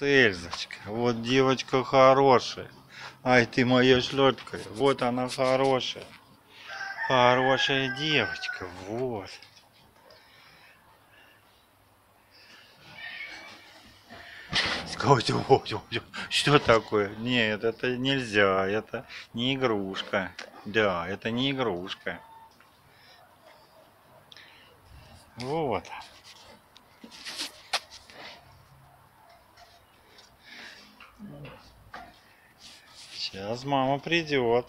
Эльзочка, вот девочка хорошая. Ай, ты моя шлетка. Вот она хорошая. Хорошая девочка, вот. Ой, Что такое? Нет, это нельзя, это не игрушка. Да, это не игрушка. Вот. Сейчас мама придет.